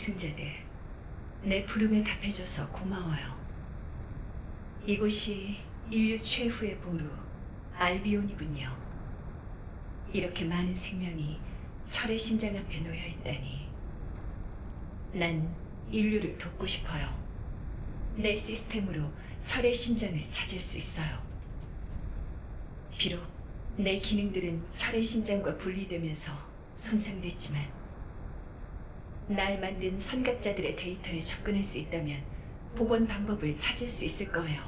계승자들, 내 부름에 답해줘서 고마워요. 이곳이 인류 최후의 보루, 알비온이군요. 이렇게 많은 생명이 철의 심장 앞에 놓여 있다니. 난 인류를 돕고 싶어요. 내 시스템으로 철의 심장을 찾을 수 있어요. 비록 내 기능들은 철의 심장과 분리되면서 손상됐지만, 날 만든 선각자들의 데이터에 접근할 수 있다면 복원 방법을 찾을 수 있을 거예요.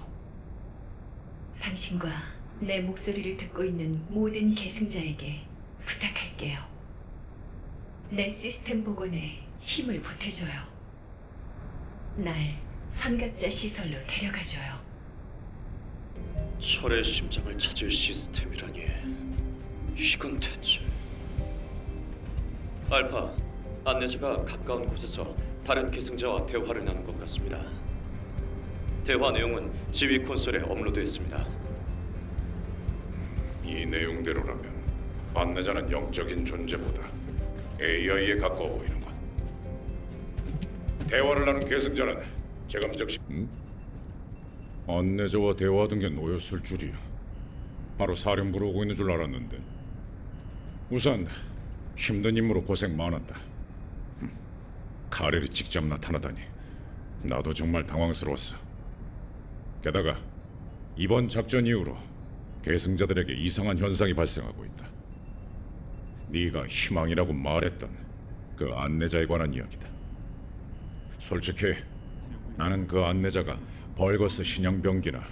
당신과 내 목소리를 듣고 있는 모든 계승자에게 부탁할게요. 내 시스템 복원에 힘을 보태줘요. 날 선각자 시설로 데려가줘요. 철의 심장을 찾을 시스템이라니 이건 대체 알파 안내자가 가까운 곳에서 다른 계승자와 대화를 나눈 것 같습니다 대화 내용은 지휘 콘솔에 업로드했습니다 이 내용대로라면 안내자는 영적인 존재보다 AI에 가까워 보이는군. 대화를 나눈 계승자는 재감적 시... 응? 안내자와 대화하던 게 너였을 줄이야. 바로 사령부로 오고 있는 줄 알았는데. 우선 힘든 임무로 고생 많았다. 흠, 카렐이 직접 나타나다니 나도 정말 당황스러웠어. 게다가 이번 작전 이후로 계승자들에게 이상한 현상이 발생하고 있다. 네가 희망이라고 말했던 그 안내자에 관한 이야기다. 솔직히 나는 그 안내자가 벌거스 신형병기나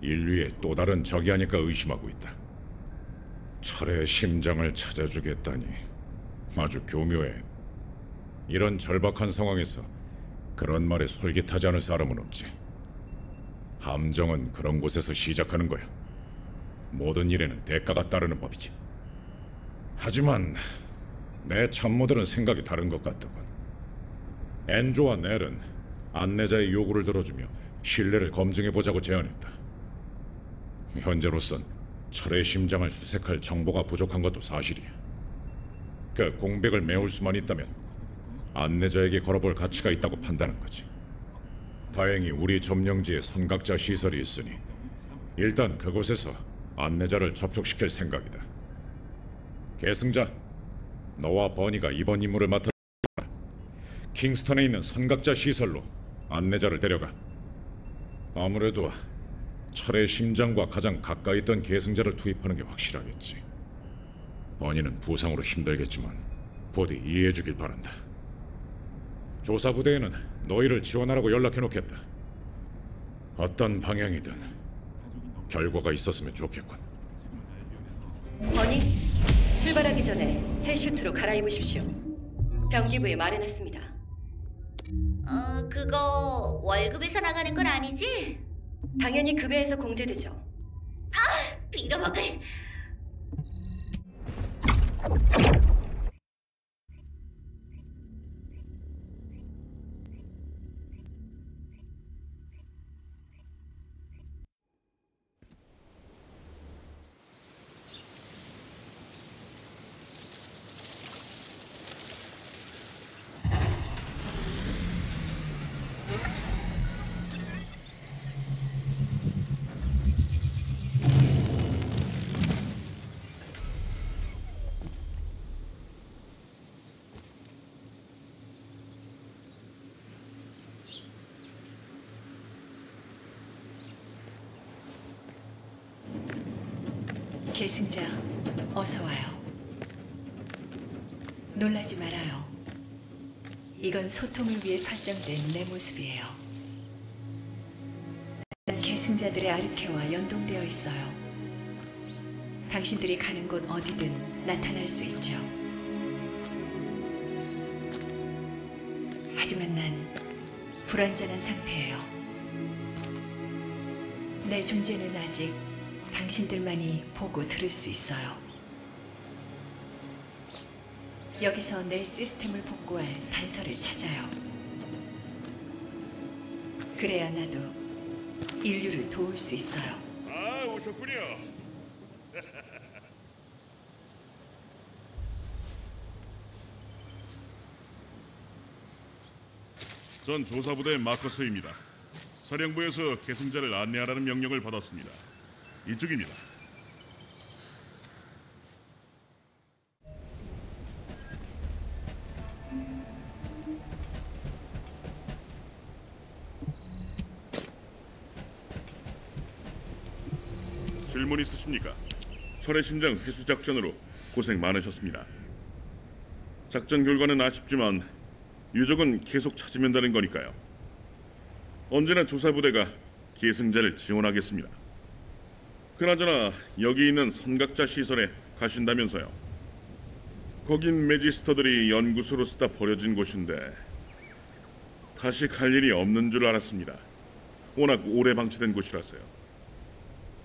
인류의 또 다른 적이 아닐까 의심하고 있다. 철의 심장을 찾아주겠다니 아주 교묘해. 이런 절박한 상황에서 그런 말에 솔깃하지 않을 사람은 없지. 함정은 그런 곳에서 시작하는 거야. 모든 일에는 대가가 따르는 법이지. 하지만 내 참모들은 생각이 다른 것 같더군. 엔조와 넬은 안내자의 요구를 들어주며 신뢰를 검증해보자고 제안했다. 현재로선 철의 심장을 수색할 정보가 부족한 것도 사실이야. 그 공백을 메울 수만 있다면 안내자에게 걸어볼 가치가 있다고 판단한 거지. 다행히 우리 점령지에 선각자 시설이 있으니 일단 그곳에서 안내자를 접촉시킬 생각이다. 계승자, 너와 버니가 이번 임무를 맡아 킹스턴에 있는 선각자 시설로 안내자를 데려가. 아무래도 철의 심장과 가장 가까이 있던 계승자를 투입하는 게 확실하겠지. 버니는 부상으로 힘들겠지만 부디 이해해주길 바란다. 조사 부대에는 너희를 지원하라고 연락해놓겠다. 어떤 방향이든 결과가 있었으면 좋겠군. 버니, 출발하기 전에 새 슈트로 갈아입으십시오. 병기부에 말해놨습니다. 어, 그거 월급에서 나가는 건 아니지? 당연히 급여에서 공제되죠. 빌어먹을. 계승자, 어서 와요. 놀라지 말아요. 이건 소통을 위해 설정된 내 모습이에요. 난 계승자들의 아르케와 연동되어 있어요. 당신들이 가는 곳 어디든 나타날 수 있죠. 하지만 난 불완전한 상태예요. 내 존재는 아직 당신들만이 보고 들을 수 있어요. 여기서 내 시스템을 복구할 단서를 찾아요. 그래야 나도 인류를 도울 수 있어요. 아 오셨군요. 전 조사부대 마커스입니다. 사령부에서 계승자를 안내하라는 명령을 받았습니다. 이쪽입니다. 질문 있으십니까? 철의 심장 회수 작전으로 고생 많으셨습니다. 작전 결과는 아쉽지만 유족은 계속 찾으면 되는 거니까요. 언제나 조사부대가 계승자를 지원하겠습니다. 그나저나 여기 있는 선각자 시설에 가신다면서요. 거긴 매지스터들이 연구소로 쓰다 버려진 곳인데 다시 갈 일이 없는 줄 알았습니다. 워낙 오래 방치된 곳이라서요.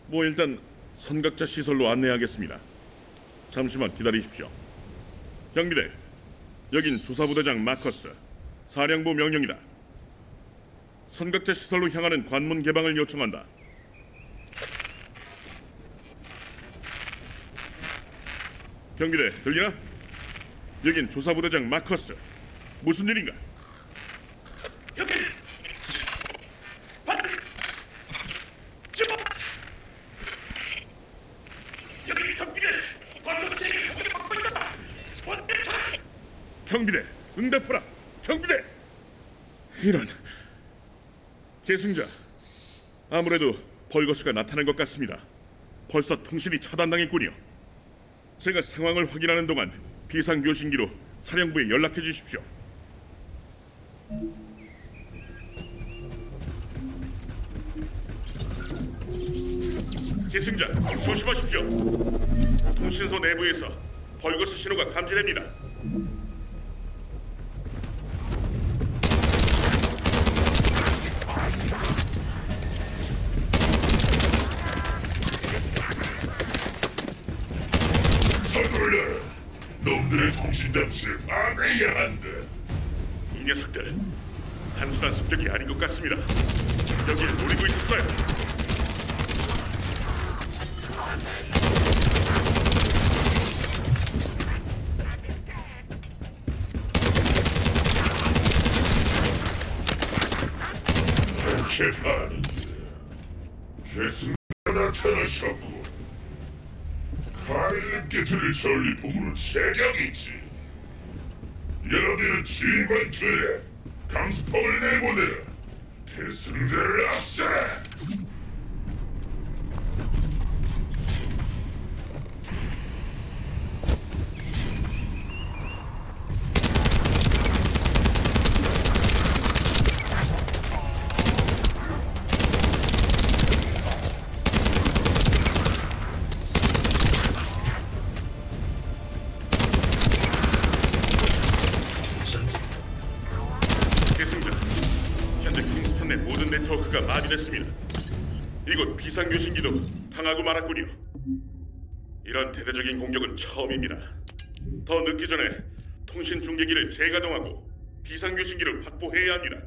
뭐 일단 선각자 시설로 안내하겠습니다. 잠시만 기다리십시오. 경비대, 여긴 조사부대장 마커스. 사령부 명령이다. 선각자 시설로 향하는 관문 개방을 요청한다. 경비대, 들리나? 여긴 조사부대장 마커스. 무슨 일인가? 여기! 받! 집어! 여기 경비대! 막고 있다! 원대차! 경비대, 응답하라! 경비대! 이런... 계승자, 아무래도 벌거스가 나타난 것 같습니다. 벌써 통신이 차단당했군요. 제가 상황을 확인하는 동안 비상교신기로 사령부에 연락해 주십시오. 계승자, 조심하십시오. 통신소 내부에서 벌거스 신호가 감지됩니다. 이렇게 많은데 계승 나타나셨고 카일님께 들을 전리품으로 체격이지. 여기는 지휘관 그래 강수법을 내보내라. 계승자를 앞세라. 내 모든 네트워크가 마비됐습니다. 이곳 비상교신기도 당하고 말았군요. 이런 대대적인 공격은 처음입니다. 더 늦기 전에 통신 중계기를 재가동하고 비상교신기를 확보해야 합니다.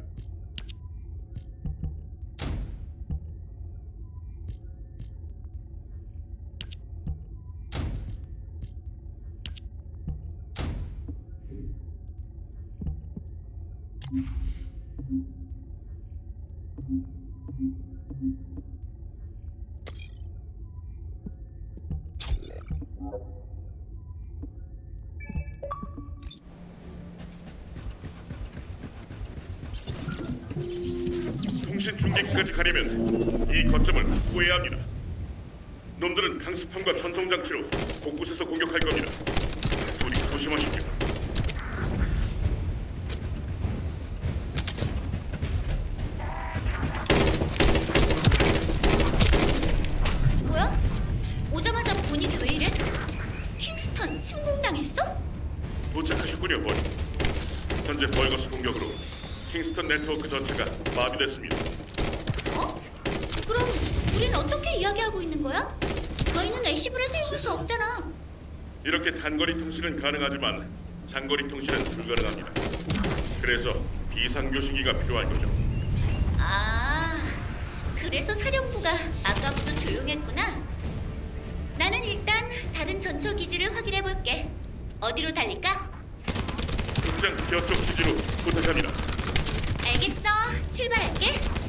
통신 중계기까지 가려면 이 거점을 확보해야 합니다. 놈들은 강습함과 전송 장치로 곳곳에서 공격할 겁니다. 우리 조심하십시오. 우린 어떻게 이야기하고 있는 거야? 저희는 애쉬브를 세울 수 없잖아. 이렇게 단거리 통신은 가능하지만 장거리 통신은 불가능합니다. 그래서 비상교신기가 필요한 거죠. 아, 그래서 사령부가 아까부터 조용했구나. 나는 일단 다른 전초 기지를 확인해 볼게. 어디로 달릴까? 극장 기어 쪽 기지로 부탁합니다. 알겠어. 관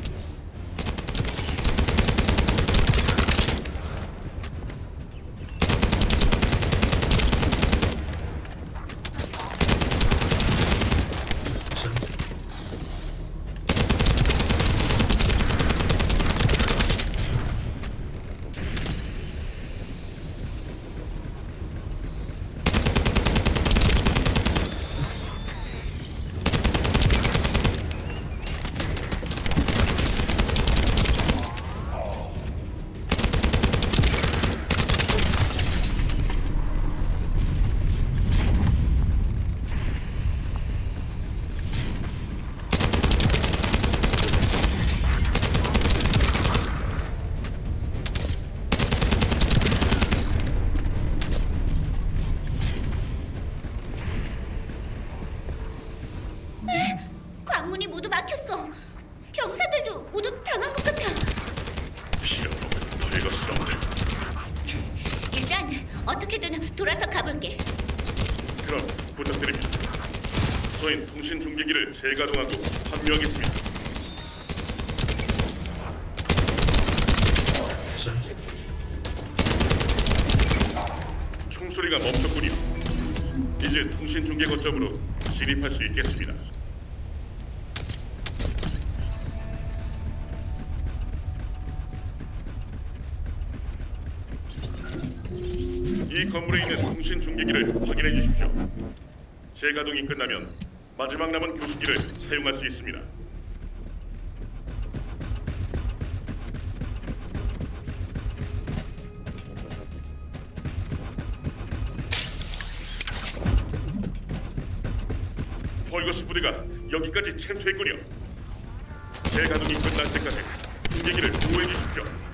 문이 모두 막혔어. 병사들도 모두 당한 것 같아. 빌어먹을 벌거스럽네. 일단 어떻게든 돌아서 가볼게. 그럼 부탁드립니다. 소인 통신 중계기를 재가동하고 합류하겠습니다. 총소리가 멈췄군요. 이제 통신 중계 거점으로 진입할 수 있겠습니다. 이 건물에 있는 통신 중계기를 확인해 주십시오. 재가동이 끝나면 마지막 남은 교신기를 사용할 수 있습니다. 펄거스 부대가 여기까지 침투했군요. 재가동이 끝날 때까지 중계기를 보호해 주십시오.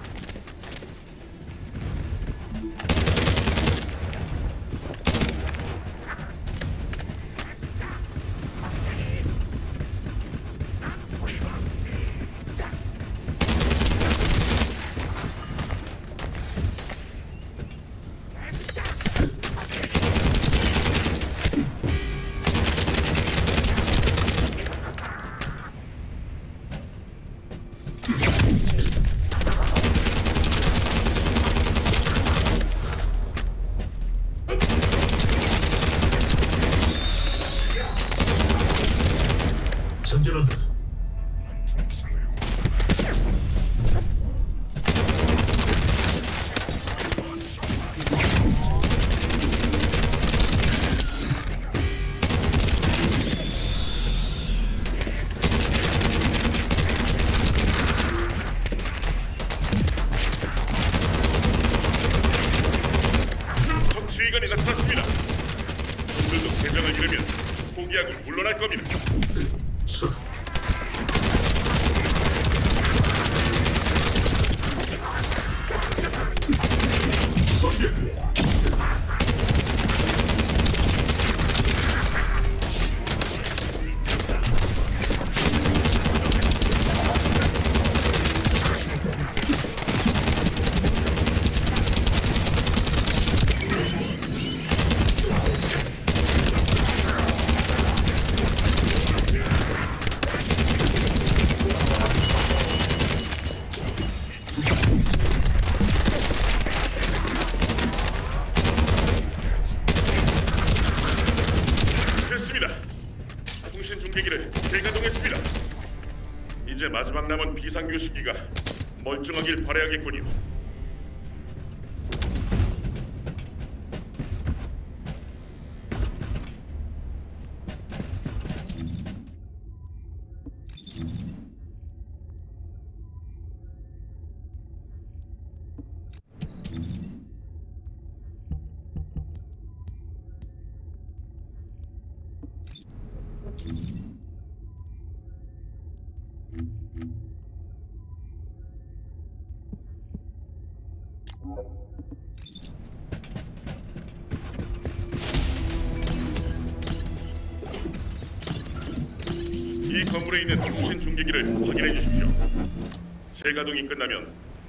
비상교신기가 멀쩡하길 바라야겠군요. 이 건물에 있는 통신 중계기를 확인해 주십시오. 재가동이 끝나면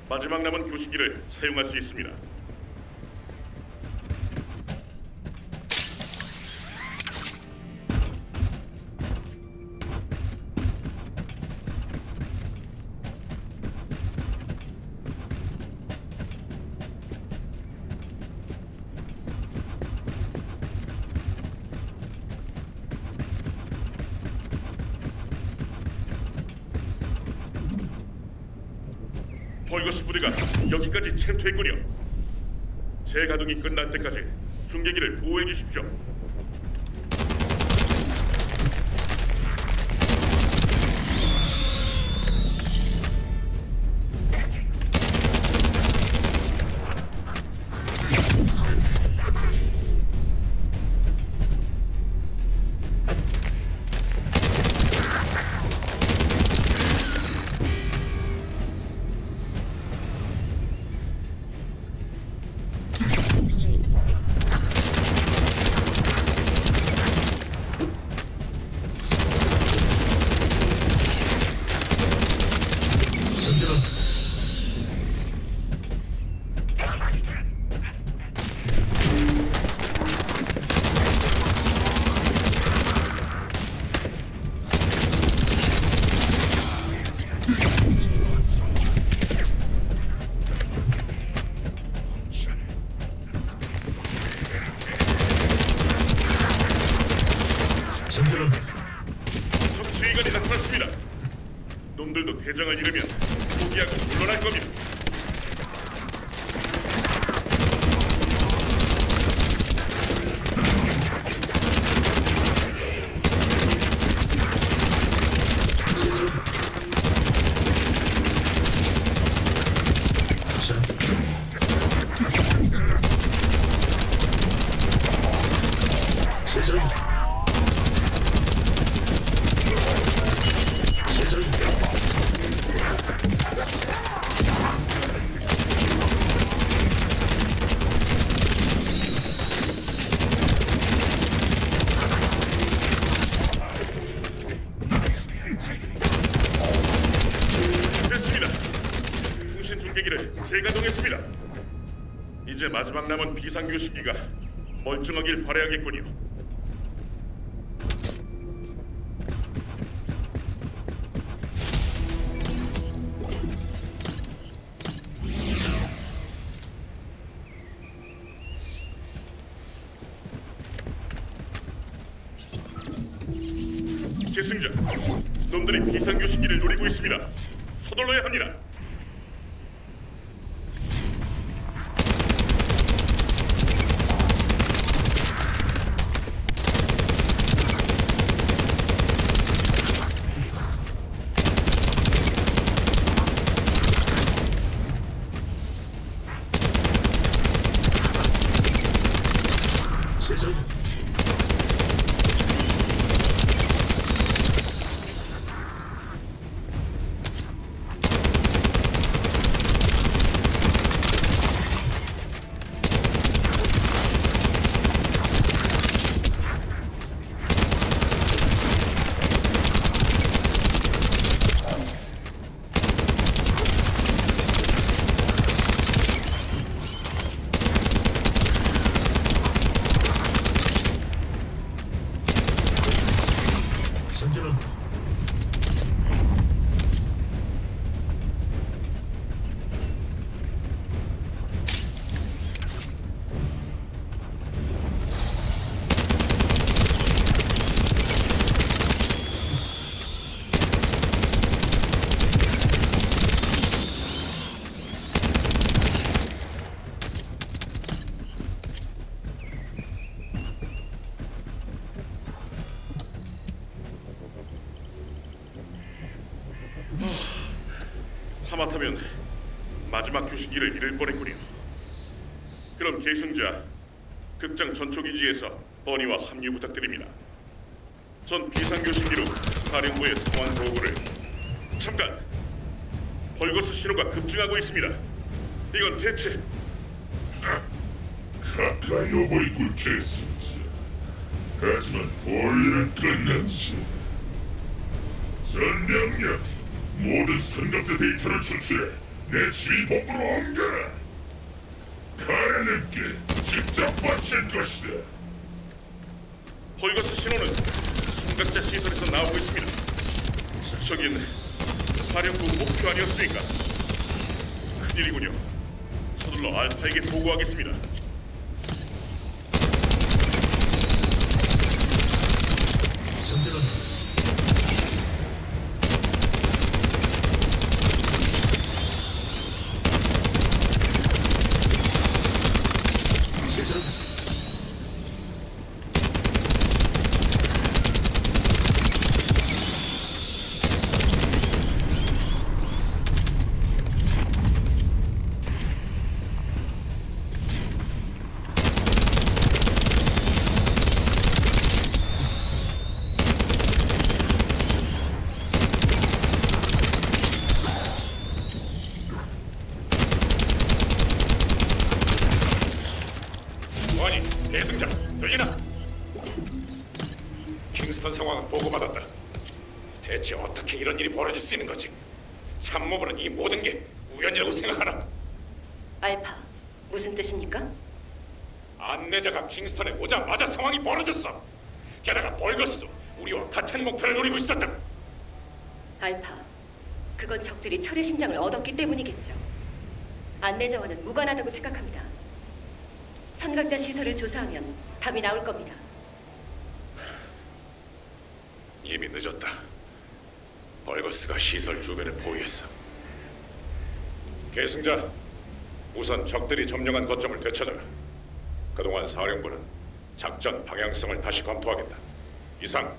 마지막 남은 교신기를 사용할 수 있습니다. 펄거스 부대가 여기까지 침투했군요. 재가동이 끝날 때까지 중계기를 보호해 주십시오. 놈들도 대장을 잃으면 포기하고 물러날 겁니다. 통신 중계기를 재가동했습니다. 이제 마지막 남은 비상교신기가 멀쩡하길 바라야겠군요. 계승자, 놈들이 비상교신기를 노리고 있습니다. 서둘러야 합니다. 하마터면 마지막 교신기를 잃을 뻔했군요. 그럼 계승자, 극장 전초기지에서 버니와 합류 부탁드립니다. 전 비상교신기로 사령부의 상황 보고를 잠깐! 벌거스 신호가 급증하고 있습니다. 이건 대체 가까이 오고 있군 계승자 하지만 볼일은 끝났지 전명령 모든 선각자 데이터를 추출해 내 지휘 본부로 옮겨 가렌님께 직접 바칠 것이다 벌거스 신호는 삼각자 시설에서 나오고 있습니다. 저긴 사령부 목표 아니었습니까? 큰일이군요. 서둘러 알파에게 보고하겠습니다. 벌어졌어. 게다가 벌거스도 우리와 같은 목표를 노리고 있었다. 알파, 그건 적들이 철의 심장을 얻었기 때문이겠죠. 안내자와는 무관하다고 생각합니다. 선각자 시설을 조사하면 답이 나올 겁니다. 이미 늦었다. 벌거스가 시설 주변을 보위했어. 계승자, 우선 적들이 점령한 거점을 되찾아라. 그동안 사령부는 작전 방향성을 다시 검토하겠다. 이상